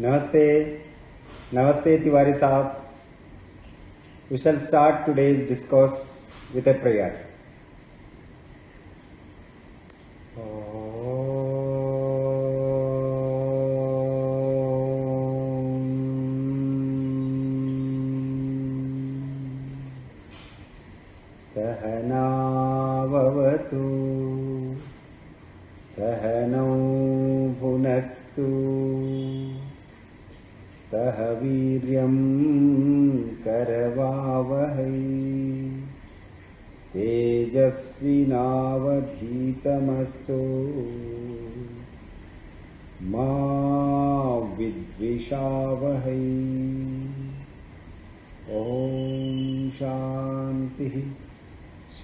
Namaste. Namaste Tiwari Saab. We shall start today's discourse with a prayer. मा विद्विषावहै। ॐ शान्तिः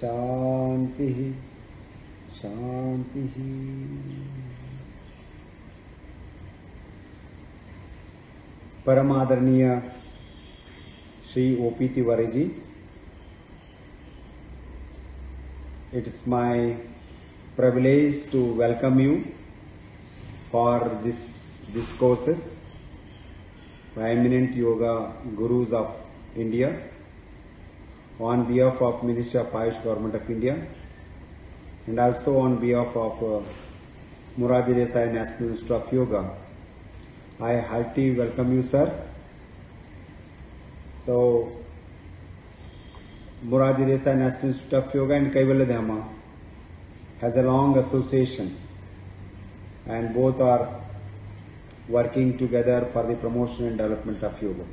शान्तिः शान्तिः। परमादरणीय Shri O P Tiwari ji is my privilege to welcome you for this discourses by eminent yoga gurus of india on behalf of ministry of ayush government of india and also on behalf of uh, Morarji Desai National Institute of Yoga. I heartily welcome you, sir. So, Morarji Desai National Institute of Yoga and Kaivalya Dhama has a long association and both are working together for the promotion and development of yoga.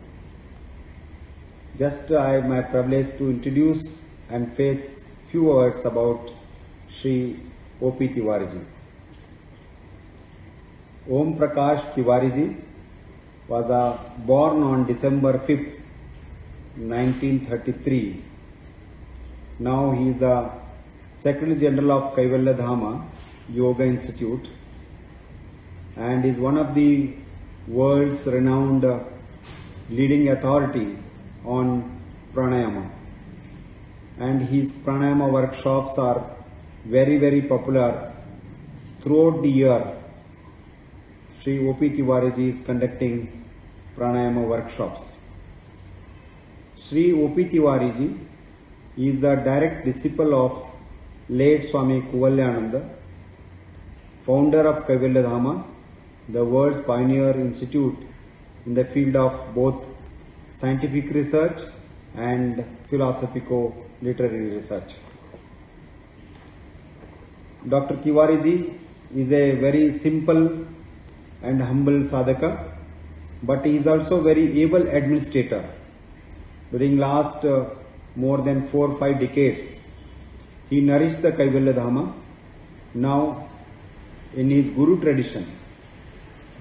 Just I have my privilege to introduce and face few words about Sri O.P. Tiwari. Om Prakash Tiwari ji was uh, born on December 5th, 1933. Now he is the Secretary General of Kaivalya Dhama Yoga Institute and is one of the world's renowned uh, leading authority on pranayama. And his pranayama workshops are very very popular throughout the year. Sri O.P. Tiwari ji is conducting pranayama workshops. Sri O.P. Tiwari ji is the direct disciple of late Swami Kuvalayananda, founder of Kaivalya Dhama, the world's pioneer institute in the field of both scientific research and philosophico-literary research. Dr. Tiwari ji is a very simple and humble sadhaka, but he is also very able administrator. During last uh, more than four or five decades, he nourished the Kaivalya Dhama. Now, in his Guru tradition,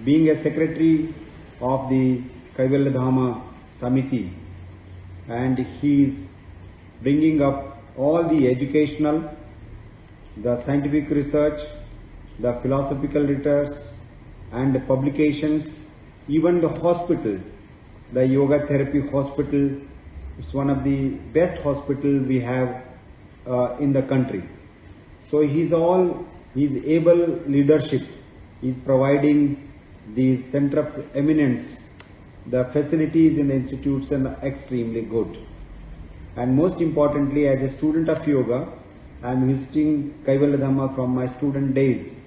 being a secretary of the Kaivalya Dhama Samiti, and he is bringing up all the educational, the scientific research, the philosophical research, and the publications, even the hospital, the yoga therapy hospital, it's one of the best hospital we have uh, in the country. So he's all, he's able leadership, he's providing the center of eminence, the facilities in the institutes are extremely good. And most importantly, as a student of yoga, I am visiting Kaivalya Dhama from my student days.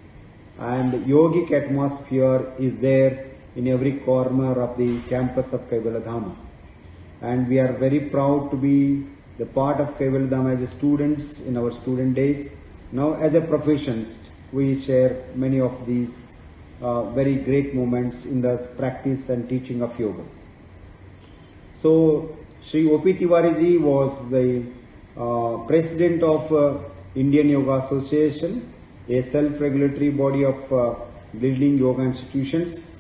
And yogic atmosphere is there in every corner of the campus of Kaivalya Dhama. And we are very proud to be the part of Kaivalya Dhama as students in our student days. Now as a professionist, we share many of these very great moments in the practice and teaching of yoga. So Sri O.P. Tiwari ji was the uh, president of uh, Indian Yoga Association, a self-regulatory body of uh, yoga institutions,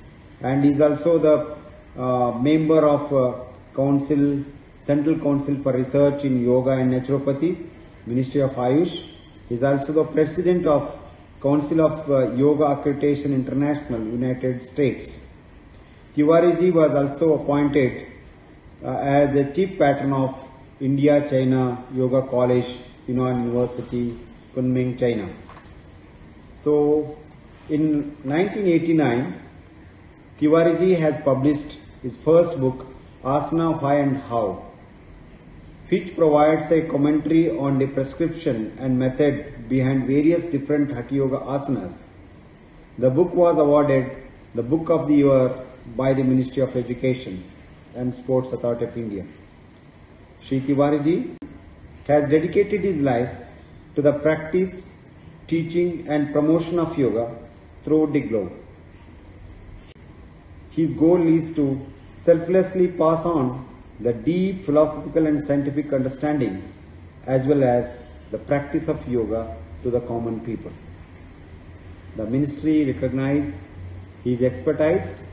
and is also the uh, member of uh, Council, Central Council for Research in Yoga and Naturopathy, Ministry of Ayush. He is also the president of Council of uh, Yoga Accreditation International, United States. Tiwari ji was also appointed uh, as a chief patron of India China Yoga College, Yunnan University, Kunming, China. So, in 1989, Tiwari has published his first book, Asana Why and How, which provides a commentary on the prescription and method behind various different Hatha Yoga asanas. The book was awarded the Book of the Year by the Ministry of Education and Sports Authority of India. Sri Tiwari has dedicated his life to the practice, teaching and promotion of yoga throughout the globe. His goal is to selflessly pass on the deep philosophical and scientific understanding as well as the practice of yoga to the common people. The ministry recognizes his expertise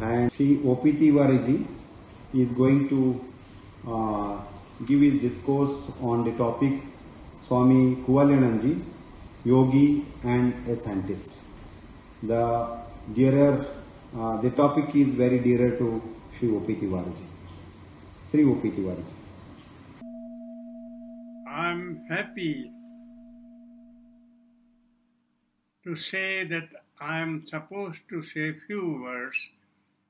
and Sri O.P. Is going to uh, give his discourse on the topic Swami Kuvalyananji, Yogi and a Scientist. The dearer, uh, the topic is very dearer to Sri O.P. Sri O.P. I'm happy to say that I am supposed to say few words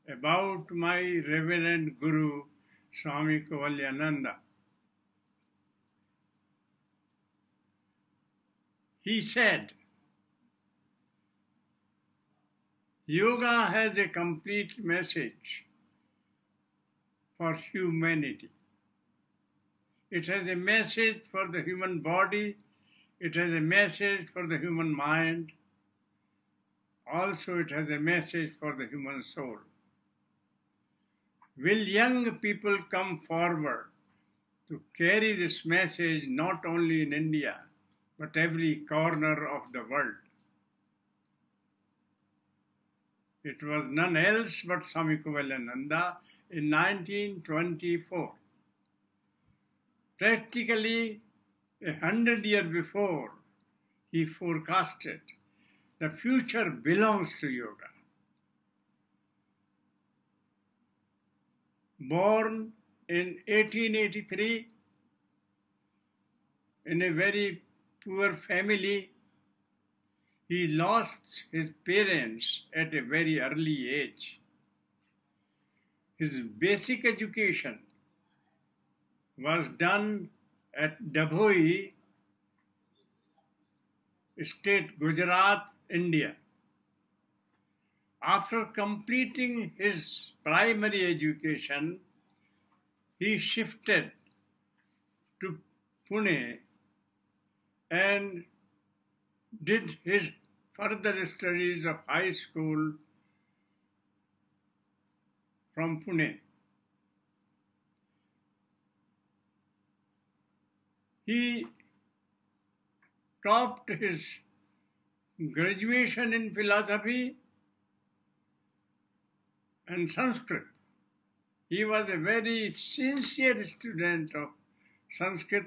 about my Reverend Guru Swami Kuvalayananda. He said, Yoga has a complete message for humanity. It has a message for the human body, it has a message for the human mind, also it has a message for the human soul. Will young people come forward to carry this message not only in India, but every corner of the world? It was none else but Swami Kuvalayananda in 1924. Practically a hundred years before, he forecasted the future belongs to yoga. Born in 1883 in a very poor family, he lost his parents at a very early age. His basic education was done at Dabhoi state, Gujarat, India. After completing his primary education, he shifted to Pune and did his further studies of high school from Pune. He topped his graduation in philosophy and Sanskrit. He was a very sincere student of Sanskrit,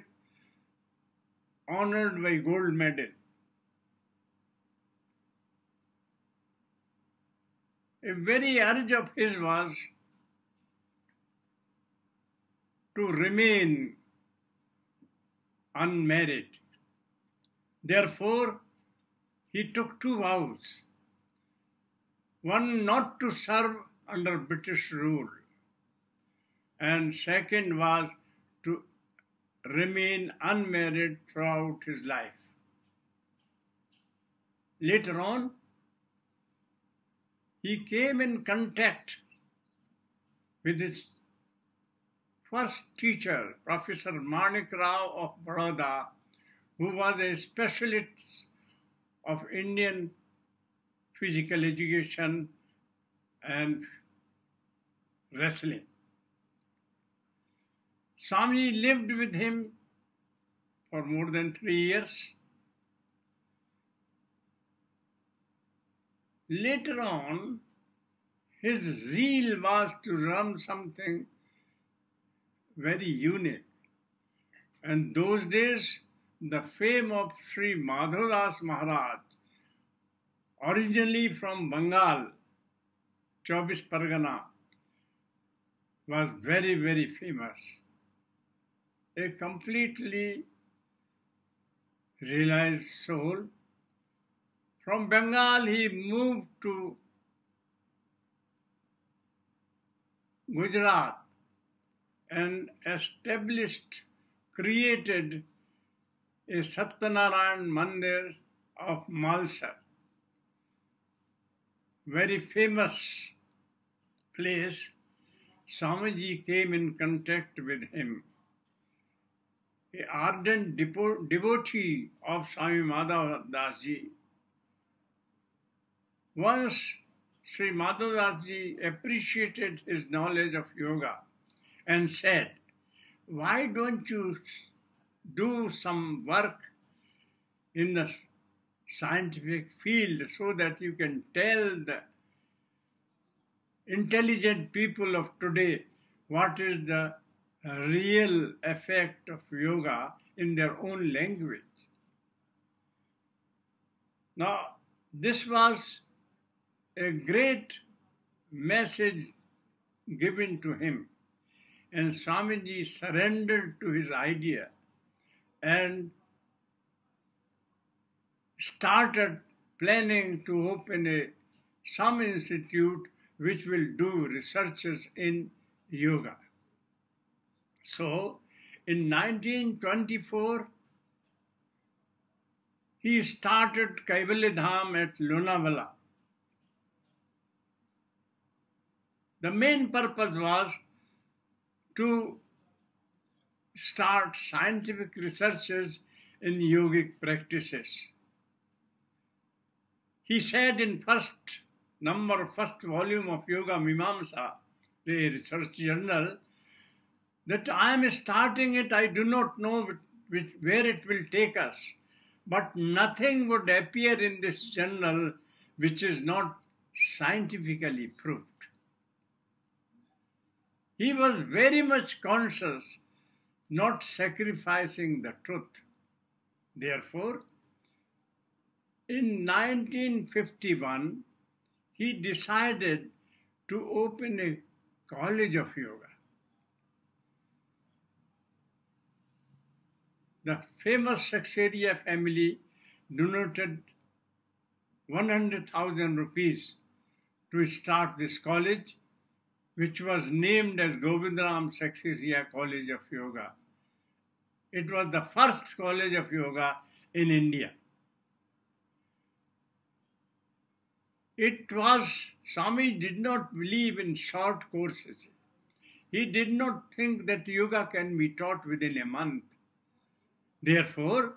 honored by gold medal. A very urge of his was to remain unmarried. Therefore, he took two vows. One, not to serve under British rule, and second was to remain unmarried throughout his life. Later on, he came in contact with his first teacher, Professor Manik Rao of Baroda, who was a specialist of Indian physical education and wrestling. Swami lived with him for more than three years. Later on, his zeal was to run something very unique. And those days, the fame of Sri Madhavdas Maharaj, originally from Bengal, Chobis Pargana, was very, very famous. A completely realized soul. From Bengal, he moved to Gujarat and established, created a Satyanarayan Mandir of Malsar. Very famous place. Swamiji came in contact with him. A ardent devotee of Swami Madhav. Once Sri Madhav appreciated his knowledge of yoga and said, Why don't you do some work in the scientific field so that you can tell the intelligent people of today what is the uh, real effect of yoga in their own language. Now, this was a great message given to him, and Swamiji surrendered to his idea and started planning to open a some institute which will do researches in yoga. So, in 1924, he started Kaivalya Dham at Lonavala. The main purpose was to start scientific researches in yogic practices. He said in first number, first volume of Yoga Mimamsa, the research journal, that I am starting it, I do not know which, where it will take us, but nothing would appear in this journal which is not scientifically proved. He was very much conscious not sacrificing the truth. Therefore, in 1951, he decided to open a college of yoga. The famous Seksaria family donated 100,000 rupees to start this college, which was named as Govindaram Seksaria College of Yoga. It was the first college of yoga in India. It was, Swami did not believe in short courses. He did not think that yoga can be taught within a month. Therefore,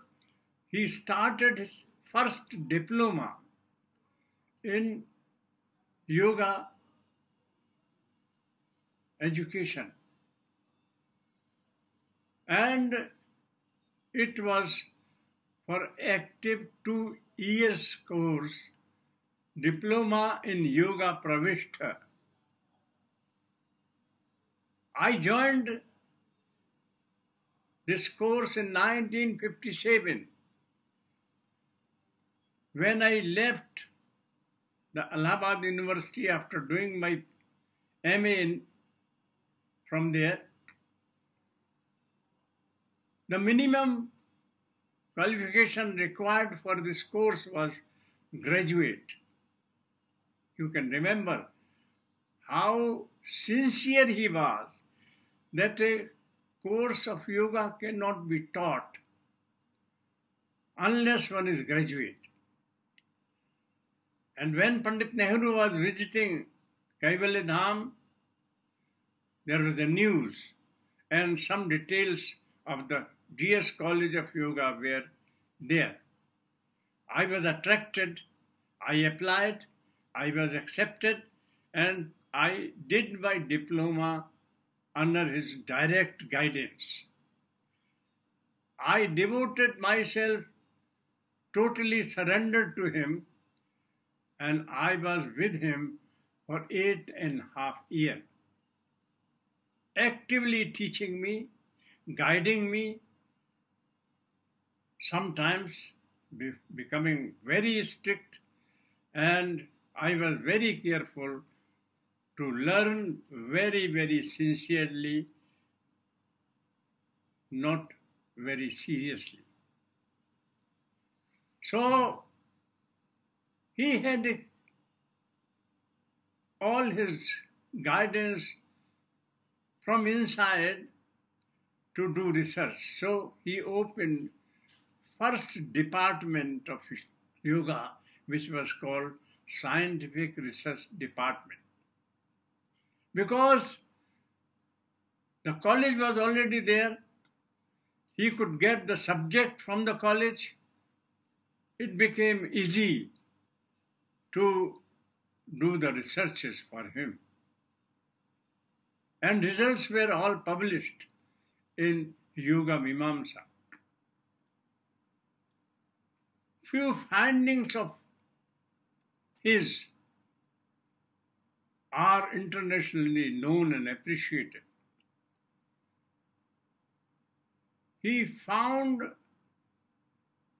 he started his first diploma in yoga education. And it was for active two years course, diploma in yoga pravishta. I joined this course in 1957 when I left the Allahabad University after doing my MA in, from there. The minimum qualification required for this course was graduate. You can remember how sincere he was that a course of yoga cannot be taught unless one is graduate. And when Pandit Nehru was visiting Kaivalya Dham, there was a news and some details of the DS College of Yoga were there. I was attracted, I applied, I was accepted, and I did my diploma under his direct guidance. I devoted myself, totally surrendered to him, and I was with him for eight and a half years, actively teaching me, guiding me, sometimes be becoming very strict, and I was very careful to learn very, very sincerely, not very seriously. So he had all his guidance from inside to do research. So he opened first department of yoga, which was called Scientific Research Department. Because the college was already there, he could get the subject from the college. It became easy to do the researches for him. And results were all published in Yoga Mimamsa. Few findings of his are internationally known and appreciated. He found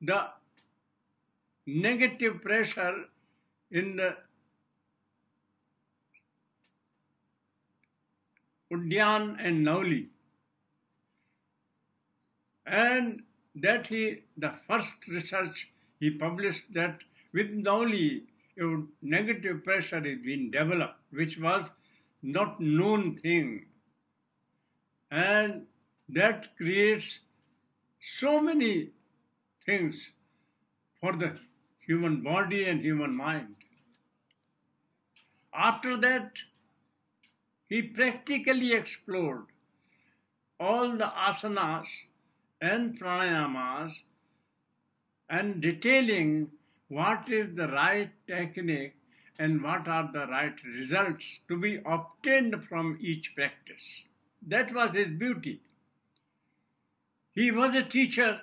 the negative pressure in the Udyan and Nauli. And that he, the first research he published that with Nauli, negative pressure is being developed, which was not known thing. And that creates so many things for the human body and human mind. After that, he practically explored all the asanas and pranayamas and detailing what is the right technique and what are the right results to be obtained from each practice. That was his beauty. He was a teacher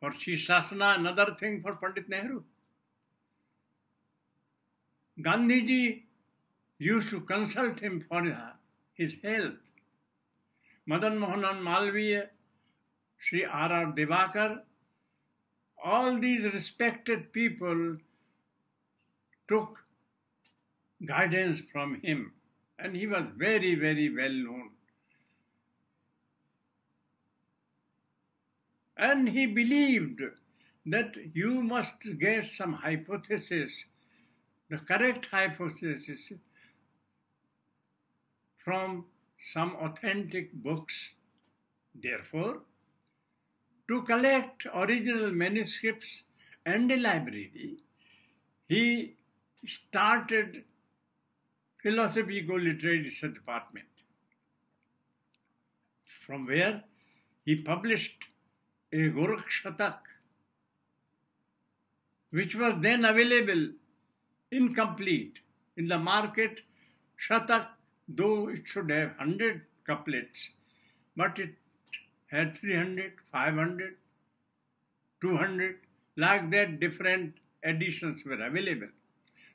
for Shirshasana, another thing for Pandit Nehru. Gandhiji used to consult him for uh, his health. Madan Mohanan Malviya, Sri R.R. Divakar, all these respected people took guidance from him and he was very, very well known. And he believed that you must get some hypothesis, the correct hypothesis from some authentic books. Therefore, to collect original manuscripts and a library, he started Philosophical Literary Research Department, from where he published a Gorakshatak, which was then available incomplete in the market. Shatak though it should have 100 couplets, but it had 300, 500, 200, like that different editions were available.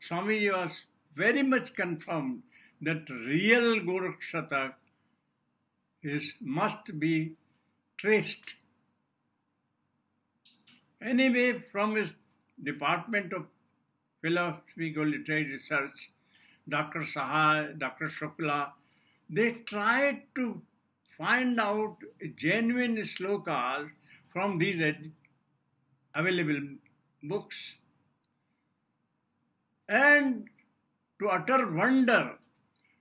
Swamiji was very much confirmed that real Gorakshatak is must be traced. Anyway, from his Department of Philosophical Literary Research, Dr. Sahai, Dr. Shukla, they tried to find out genuine slokas from these available books. And to utter wonder,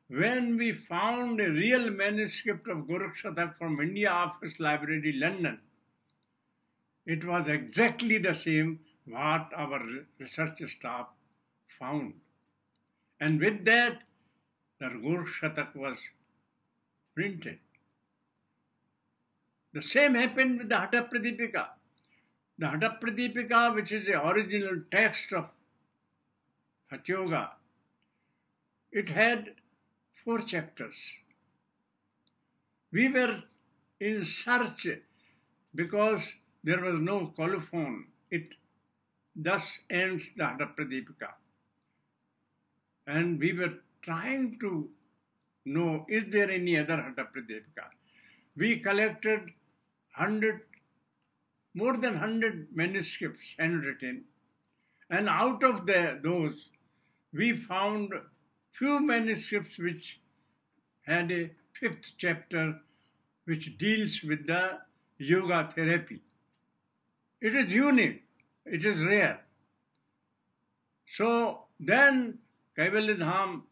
when we found a real manuscript of Gorakshatak from India Office Library, London, it was exactly the same what our research staff found. And with that, the Gur Shatak was printed. The same happened with the Hatha Pradipika. The Hatha Pradipika, which is the original text of Hatha Yoga, it had four chapters. We were in search because there was no colophon. It thus ends the Hatha Pradipika and we were trying to know is there any other Hatha Pradipika. We collected 100, more than 100 manuscripts handwritten, and out of the, those, we found few manuscripts which had a fifth chapter which deals with the yoga therapy. It is unique, it is rare. So then Kaivalya Dham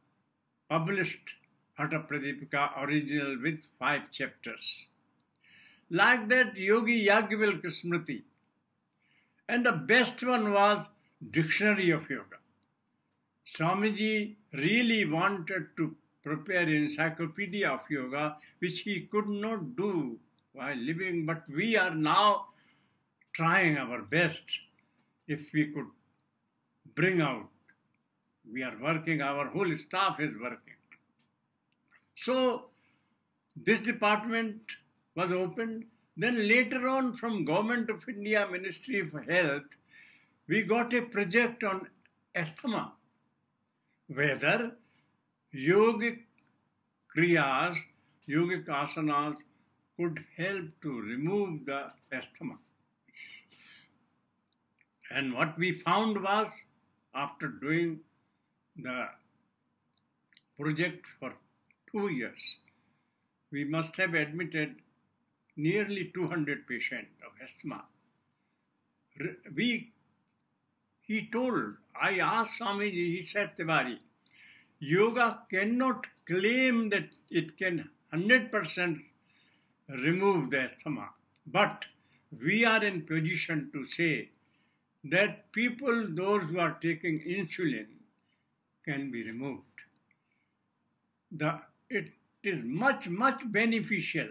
published Hatha Pradipika original with five chapters. Like that, Yogi Yagyavalkya Smriti. And the best one was Dictionary of Yoga. Swamiji really wanted to prepare encyclopedia of yoga, which he could not do while living, but we are now trying our best if we could bring out. We are working, our whole staff is working. So this department was opened. Then later on from Government of India Ministry of Health, we got a project on asthma whether yogic kriyas, yogic asanas could help to remove the asthma. And what we found was, after doing the project for two years, we must have admitted nearly 200 patients of asthma. We, he told I asked Swamiji, he said, Tiwari, yoga cannot claim that it can 100% remove the asthma, but we are in position to say that people, those who are taking insulin, can be removed. The, it is much, much beneficial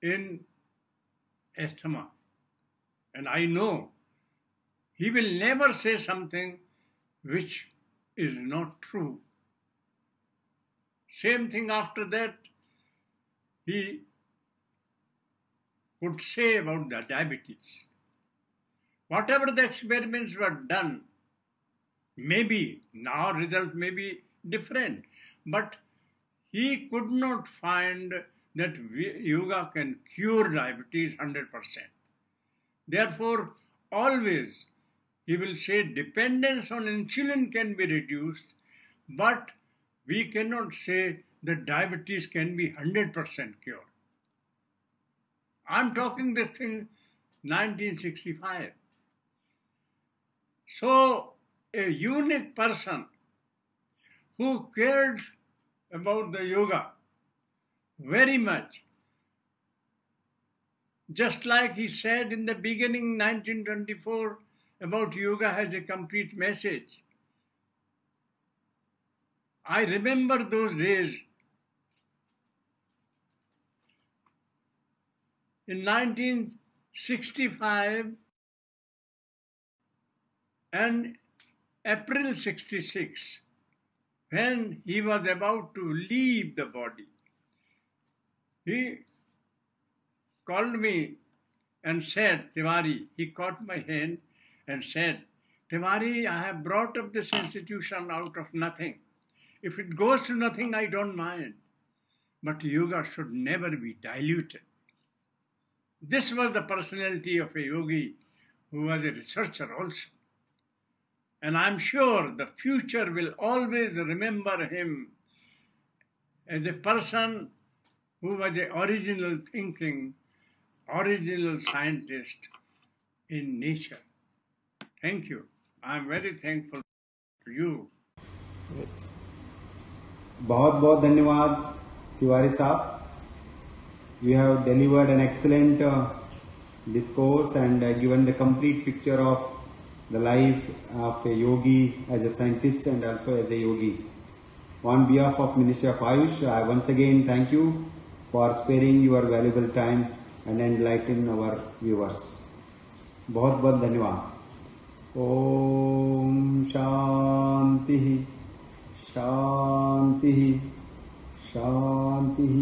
in asthma. And I know he will never say something which is not true. Same thing after that, he would say about the diabetes. Whatever the experiments were done, maybe now result may be different, but he could not find that yoga can cure diabetes 100%. Therefore, always he will say dependence on insulin can be reduced, but we cannot say that diabetes can be 100% cured. I'm talking this thing 1965. So, a unique person who cared about the yoga very much, just like he said in the beginning 1924 about yoga has a complete message. I remember those days in 1965 and April 66 when he was about to leave the body. He called me and said, Tiwari, he caught my hand and said, Tiwari, I have brought up this institution out of nothing. If it goes to nothing, I don't mind. But yoga should never be diluted. This was the personality of a yogi who was a researcher also. And I'm sure the future will always remember him as a person who was an original thinking, original scientist in nature. Thank you. I'm very thankful to you. बहुत बहुत धन्यवाद तिवारी साहब you have delivered an excellent uh, discourse and uh, given the complete picture of The life of a yogi as a scientist and also as a yogi. On behalf of Ministry of Ayush, I once again thank you for sparing your valuable time and enlightening our viewers. बहुत बहुत धन्यवाद ॐ शान्तिः शान्तिः शान्तिः